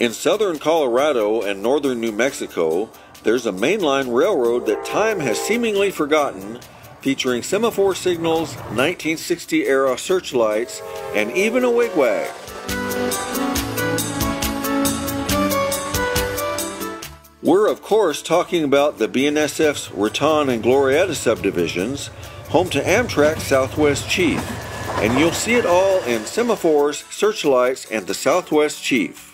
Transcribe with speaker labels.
Speaker 1: In southern Colorado and northern New Mexico, there's a mainline railroad that time has seemingly forgotten, featuring semaphore signals, 1960 era searchlights, and even a wigwag. We're, of course, talking about the BNSF's Raton and Glorieta subdivisions, home to Amtrak's Southwest Chief, and you'll see it all in semaphores, searchlights, and the Southwest Chief.